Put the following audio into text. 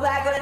back